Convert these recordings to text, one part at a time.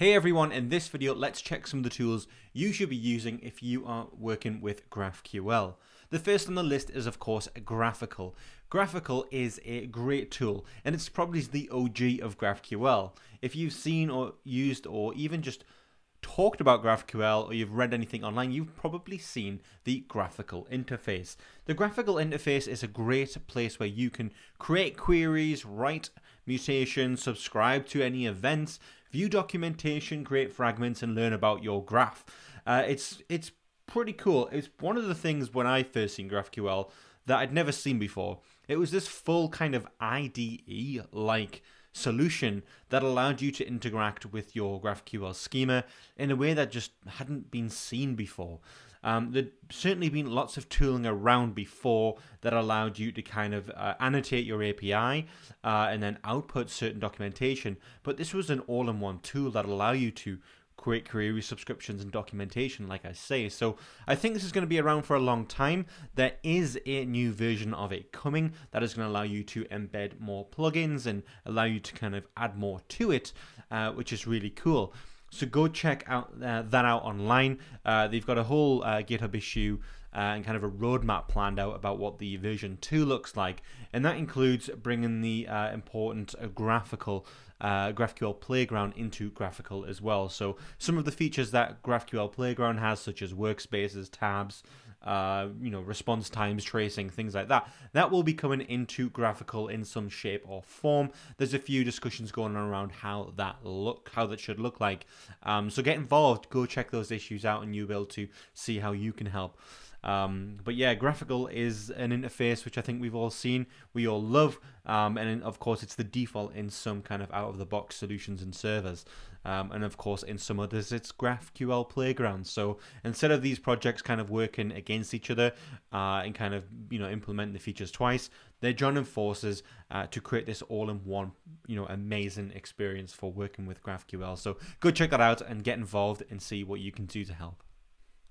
Hey everyone, in this video, let's check some of the tools you should be using if you are working with GraphQL. The first on the list is of course Graphiql. Graphiql is a great tool and it's probably the OG of GraphQL. If you've seen or used or even just talked about GraphQL or you've read anything online, you've probably seen the GraphiQL interface. The GraphiQL interface is a great place where you can create queries, write mutations, subscribe to any events, view documentation, create fragments, and learn about your graph. Uh, it's it's pretty cool. It's one of the things when I first seen GraphQL that I'd never seen before. It was this full kind of IDE like solution that allowed you to interact with your GraphQL schema in a way that just hadn't been seen before. Um, there'd certainly been lots of tooling around before that allowed you to kind of uh, annotate your API uh, and then output certain documentation, but this was an all-in-one tool that allowed you to create query subscriptions and documentation, like I say. So I think this is going to be around for a long time. There is a new version of it coming that is going to allow you to embed more plugins and allow you to kind of add more to it, uh, which is really cool. So go check out uh, that out online. Uh, they've got a whole uh, GitHub issue uh, and kind of a roadmap planned out about what the version 2 looks like. And that includes bringing the uh, important uh, GraphQL Playground into Graphiql as well. So some of the features that GraphQL Playground has, such as workspaces, tabs, uh, you know, response times tracing, things like that. That will be coming into Graphiql in some shape or form. There's a few discussions going on around how that look, how that should look like. Um, so get involved, go check those issues out, and you'll be able to see how you can help. Um, but yeah, Graphiql is an interface which I think we've all seen, we all love, um, and of course it's the default in some kind of out-of-the-box solutions and servers. Um, and of course, in some others, it's GraphQL Playground. So instead of these projects kind of working against each other uh, and kind of you know implement the features twice, they're joining forces uh, to create this all-in-one you know amazing experience for working with GraphQL. So go check that out and get involved and see what you can do to help.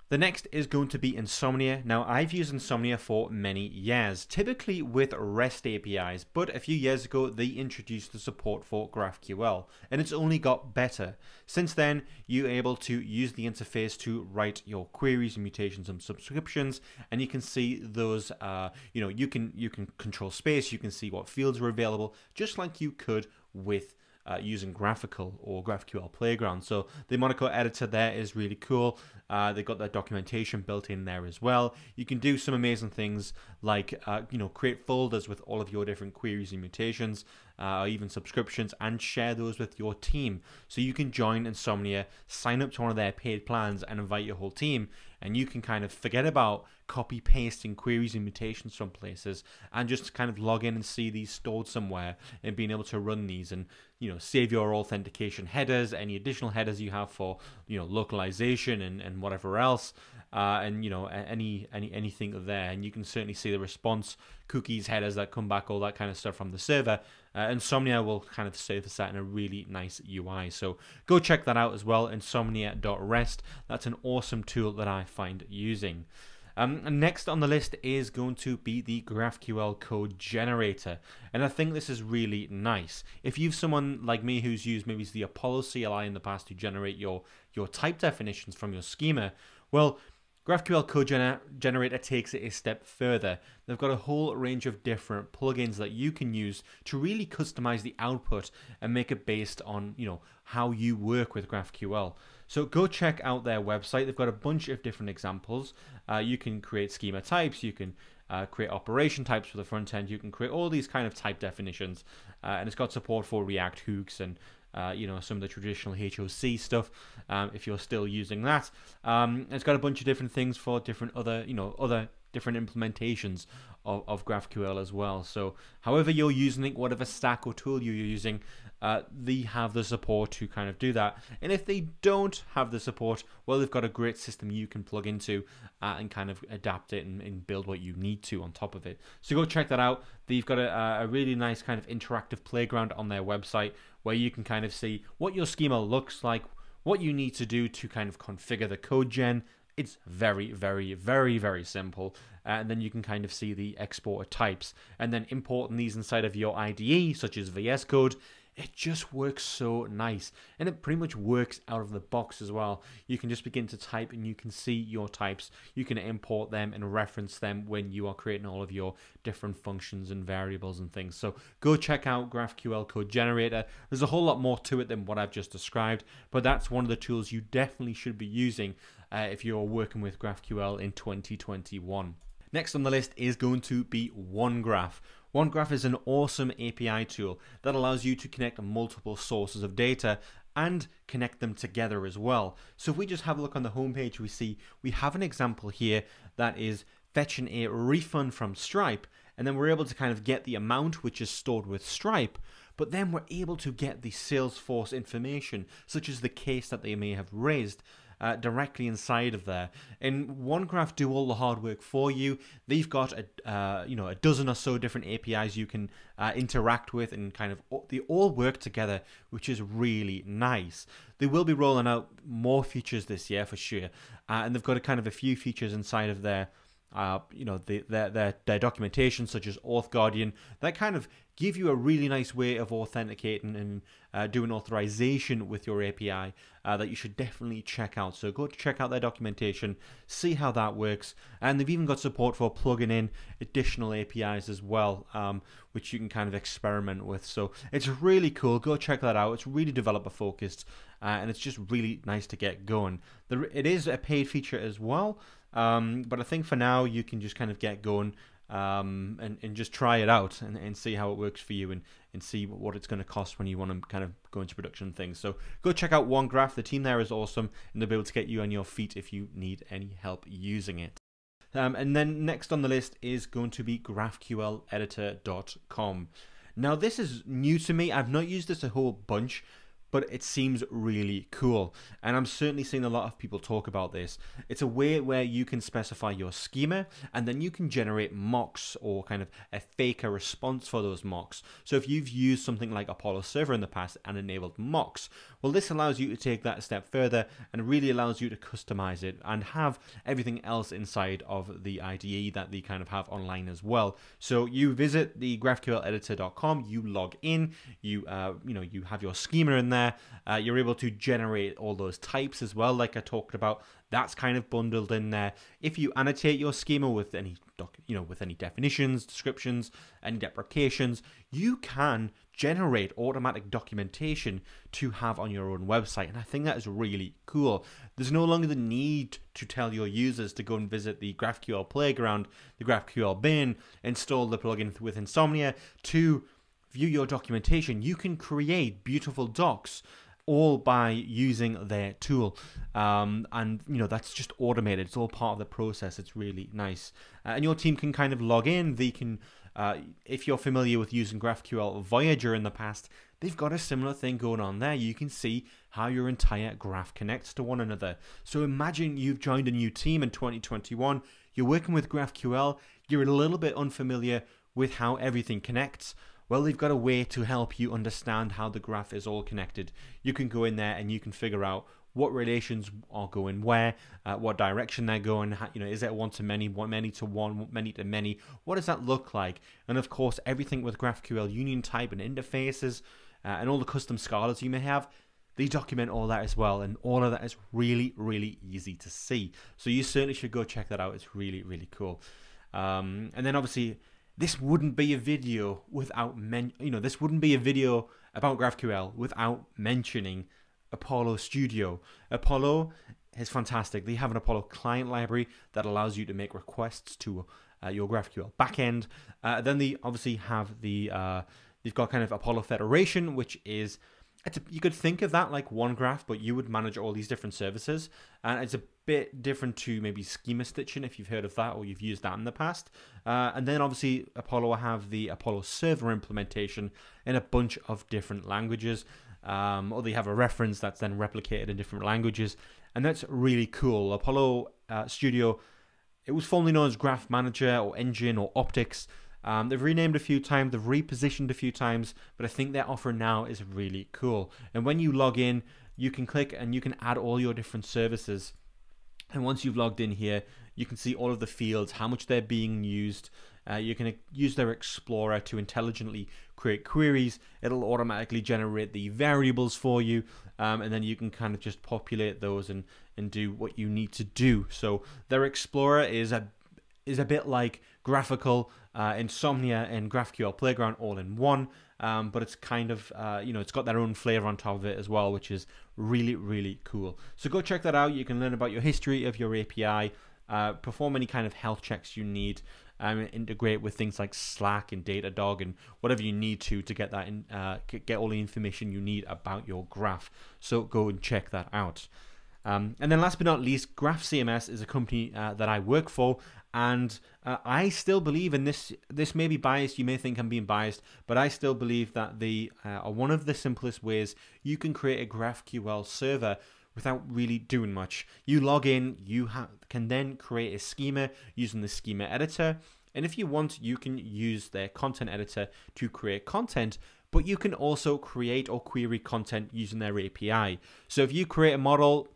The next is going to be Insomnia. Now, I've used Insomnia for many years, typically with REST APIs, but a few years ago they introduced the support for GraphQL, and it's only got better. Since then, you're able to use the interface to write your queries, mutations, and subscriptions, and you can see those. Uh, you know, you can you can control space, you can see what fields are available, just like you could with uh, using GraphiQL or GraphQL Playground. So the Monaco editor there is really cool. Uh, they've got that documentation built in there as well. You can do some amazing things like uh, you know create folders with all of your different queries and mutations, uh, or even subscriptions, and share those with your team. So you can join Insomnia, sign up to one of their paid plans, and invite your whole team, and you can kind of forget about copy pasting queries and mutations from places, and just kind of log in and see these stored somewhere, and being able to run these and you know save your authentication headers, any additional headers you have for you know localization and and whatever else, uh, and you know any any anything there, and you can certainly see the response cookies, headers that come back, all that kind of stuff from the server. Uh, Insomnia will kind of surface that in a really nice UI. So go check that out as well. Insomnia.rest. That's an awesome tool that I find using. Um, next on the list is going to be the GraphQL code generator. And I think this is really nice. If you've someone like me who's used maybe the Apollo CLI in the past to generate your, your type definitions from your schema, well, GraphQL Code Gener Generator takes it a step further. They've got a whole range of different plugins that you can use to really customize the output and make it based on, you know, how you work with GraphQL. So go check out their website. They've got a bunch of different examples. Uh, you can create schema types. You can uh, create operation types for the front end. You can create all these kind of type definitions, uh, and it's got support for React hooks and uh, you know some of the traditional HOC stuff. Um, if you're still using that, um, it's got a bunch of different things for different other you know other different implementations of, of GraphQL as well. So however you're using it, whatever stack or tool you're using, uh, they have the support to kind of do that. And if they don't have the support, well, they've got a great system you can plug into uh, and kind of adapt it and, and, build what you need to on top of it. So go check that out. They've got a, a really nice kind of interactive playground on their website where you can kind of see what your schema looks like, what you need to do to kind of configure the code gen, it's very, very, very, very simple. Uh, and then you can kind of see the exporter types. And then importing these inside of your IDE, such as VS Code, it just works so nice. And it pretty much works out of the box as well. You can just begin to type and you can see your types. You can import them and reference them when you are creating all of your different functions and variables and things. So go check out GraphQL Code Generator. There's a whole lot more to it than what I've just described, but that's one of the tools you definitely should be using uh, if you're working with GraphQL in 2021. Next on the list is going to be OneGraph. OneGraph is an awesome API tool that allows you to connect multiple sources of data and connect them together as well. So if we just have a look on the homepage, we see we have an example here that is fetching a refund from Stripe, and then we're able to kind of get the amount which is stored with Stripe, but then we're able to get the Salesforce information, such as the case that they may have raised uh, directly inside of there. And OneGraph do all the hard work for you. They've got a uh, you know a dozen or so different APIs you can uh, interact with, and kind of they all work together, which is really nice. They will be rolling out more features this year for sure, uh, and they've got a kind of a few features inside of there uh, you know, the, their, their, their documentation, such as Auth Guardian, that kind of give you a really nice way of authenticating and uh, doing authorization with your API uh, that you should definitely check out. So go check out their documentation, see how that works, and they've even got support for plugging in additional APIs as well, um, which you can kind of experiment with. So it's really cool. Go check that out. It's really developer focused, uh, and it's just really nice to get going. There, it is a paid feature as well. Um, but I think for now you can just kind of get going um, and, and just try it out and, and see how it works for you and, and see what it's going to cost when you want to kind of go into production things. So go check out OneGraph. The team there is awesome and they'll be able to get you on your feet if you need any help using it. Um, and then next on the list is going to be GraphQLEditor.com. Now this is new to me. I've not used this a whole bunch, but it seems really cool. And I'm certainly seeing a lot of people talk about this. It's a way where you can specify your schema and then you can generate mocks or kind of a faker response for those mocks. So if you've used something like Apollo Server in the past and enabled mocks, well, this allows you to take that a step further and really allows you to customize it and have everything else inside of the IDE that they kind of have online as well. So you visit the GraphQLEditor.com, you log in, you uh, you know you have your schema in there there. Uh, you're able to generate all those types as well, like I talked about. That's kind of bundled in there. If you annotate your schema with any doc, you know, with any definitions, descriptions, any deprecations, you can generate automatic documentation to have on your own website. And I think that is really cool. There's no longer the need to tell your users to go and visit the GraphQL playground, the GraphQL bin, install the plugin with Insomnia to view your documentation, you can create beautiful docs all by using their tool. Um, and, you know, that's just automated. It's all part of the process. It's really nice. Uh, and your team can kind of log in. They can, uh, if you're familiar with using GraphQL Voyager in the past, they've got a similar thing going on there. You can see how your entire graph connects to one another. So imagine you've joined a new team in 2021. You're working with GraphQL. You're a little bit unfamiliar with how everything connects. Well, they've got a way to help you understand how the graph is all connected. You can go in there and you can figure out what relations are going where, uh, what direction they're going. You know, is it one to many, one many to one, many to many? What does that look like? And of course, everything with GraphQL union type and interfaces uh, and all the custom scalars you may have. They document all that as well, and all of that is really, really easy to see. So you certainly should go check that out. It's really, really cool. Um, and then obviously this wouldn't be a video without men you know this wouldn't be a video about GraphQL without mentioning Apollo Studio. Apollo is fantastic. They have an Apollo client library that allows you to make requests to uh, your GraphQL backend. Uh, then they obviously have the uh, they've got kind of Apollo Federation, which is a, you could think of that like one graph, but you would manage all these different services, and it's a bit different to maybe schema stitching if you've heard of that or you've used that in the past. Uh, and then obviously Apollo have the Apollo server implementation in a bunch of different languages, um, or they have a reference that's then replicated in different languages, and that's really cool. Apollo uh, Studio, it was formerly known as Graph Manager or Engine or Optics. Um, they've renamed a few times, they've repositioned a few times, but I think their offer now is really cool. And when you log in, you can click and you can add all your different services. And once you've logged in here, You can see all of the fields, how much they're being used. Uh, you can use their Explorer to intelligently create queries. It'll automatically generate the variables for you, um, and then you can kind of just populate those and and do what you need to do. So their Explorer is a is a bit like GraphiQL uh, insomnia and graphql playground all in one um, but it's kind of uh, you know it's got their own flavor on top of it as well which is really really cool. So go check that out. You can learn about your history of your api uh, perform any kind of health checks you need um, integrate with things like slack and datadog and whatever you need to to get that in, uh, get all the information you need about your graph. So go and check that out um, and then last but not least, Graph CMS is a company uh, that I work for, and uh, I still believe in this. This may be biased. You may think I'm being biased, but I still believe that they uh, are one of the simplest ways you can create a GraphQL server without really doing much. You log in, you can then create a schema using the schema editor. And if you want, you can use their content editor to create content, but you can also create or query content using their API. So if you create a model,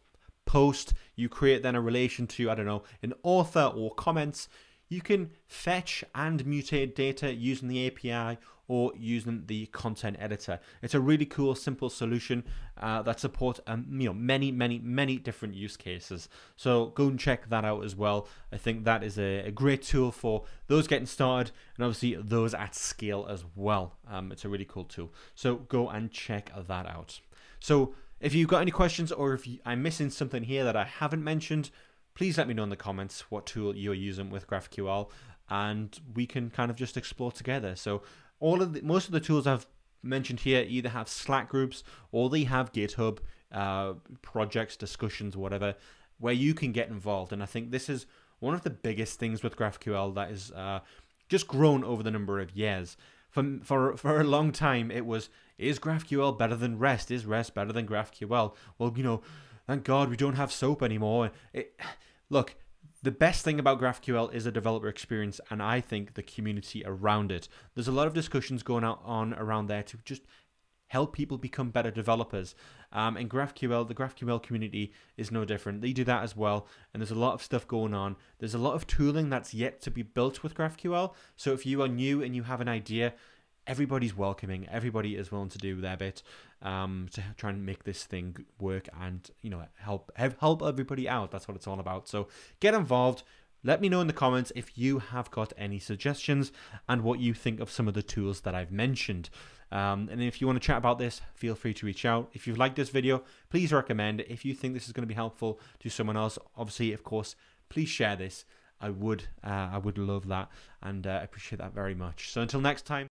post, you create then a relation to, I don't know, an author or comments, you can fetch and mutate data using the API or using the content editor. It's a really cool, simple solution uh, that supports um, you know many, many, many different use cases. So go and check that out as well. I think that is a, a great tool for those getting started and obviously those at scale as well. Um, it's a really cool tool. So go and check that out. So if you've got any questions or if I'm missing something here that I haven't mentioned, please let me know in the comments what tool you're using with GraphQL and we can kind of just explore together. So all of the, most of the tools I've mentioned here either have Slack groups or they have GitHub uh, projects, discussions, whatever, where you can get involved. And I think this is one of the biggest things with GraphQL that is uh, just grown over the number of years for for for a long time it was is GraphQL better than REST? Is REST better than GraphQL? Well, you know, thank God we don't have SOAP anymore. It, look, the best thing about GraphQL is the developer experience, and I think the community around it. There's a lot of discussions going on around there to just help people become better developers. Um, and GraphQL, the GraphQL community is no different. They do that as well, and there's a lot of stuff going on. There's a lot of tooling that's yet to be built with GraphQL. So if you are new and you have an idea, everybody's welcoming. Everybody is willing to do their bit um, to try and make this thing work and you know help help everybody out. That's what it's all about. So get involved. Let me know in the comments if you have got any suggestions and what you think of some of the tools that I've mentioned. Um, and if you want to chat about this, feel free to reach out. If you've liked this video, please recommend it. If you think this is going to be helpful to someone else, obviously, of course, please share this. I would, uh, I would love that, and uh, appreciate that very much. So until next time.